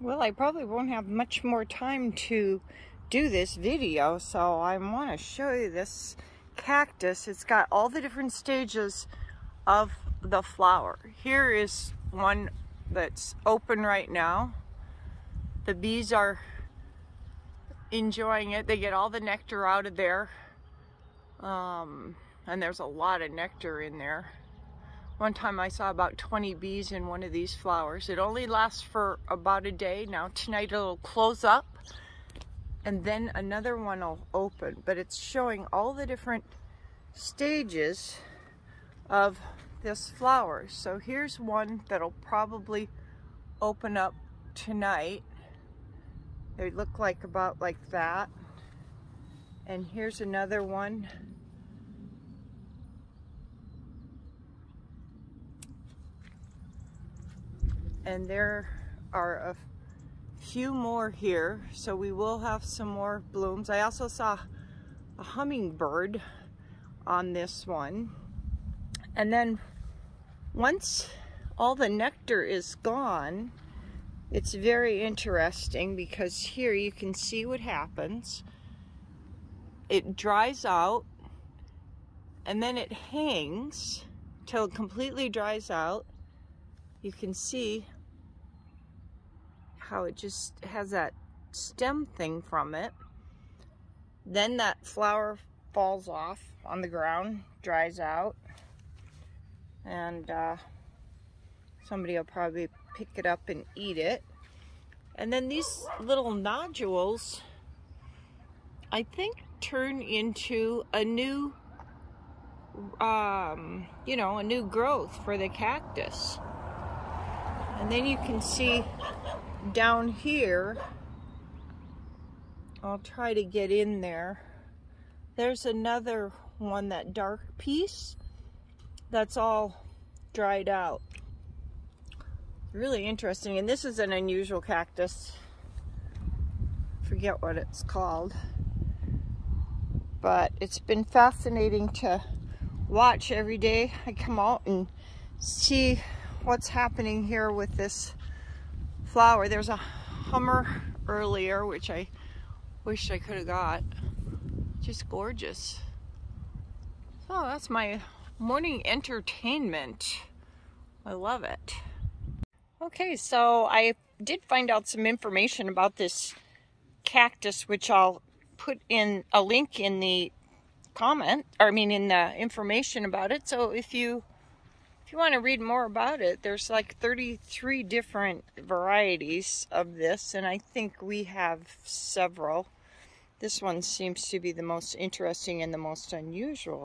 Well, I probably won't have much more time to do this video, so I want to show you this cactus. It's got all the different stages of the flower. Here is one that's open right now. The bees are enjoying it. They get all the nectar out of there. Um, and there's a lot of nectar in there. One time I saw about 20 bees in one of these flowers. It only lasts for about a day. Now tonight it'll close up and then another one will open. But it's showing all the different stages of this flower. So here's one that'll probably open up tonight. They look like about like that. And here's another one and there are a few more here so we will have some more blooms. I also saw a hummingbird on this one. And then once all the nectar is gone it's very interesting because here you can see what happens. It dries out and then it hangs till it completely dries out. You can see how it just has that stem thing from it. Then that flower falls off on the ground, dries out, and uh, somebody will probably pick it up and eat it. And then these little nodules, I think, turn into a new, um, you know, a new growth for the cactus. And then you can see down here, I'll try to get in there. There's another one, that dark piece, that's all dried out. Really interesting, and this is an unusual cactus. Forget what it's called. But it's been fascinating to watch every day. I come out and see what's happening here with this flower. There's a Hummer earlier, which I wish I could have got. Just gorgeous. So that's my morning entertainment. I love it. Okay, so I did find out some information about this cactus, which I'll put in a link in the comment, or I mean in the information about it. So if you you want to read more about it, there's like 33 different varieties of this, and I think we have several. This one seems to be the most interesting and the most unusual.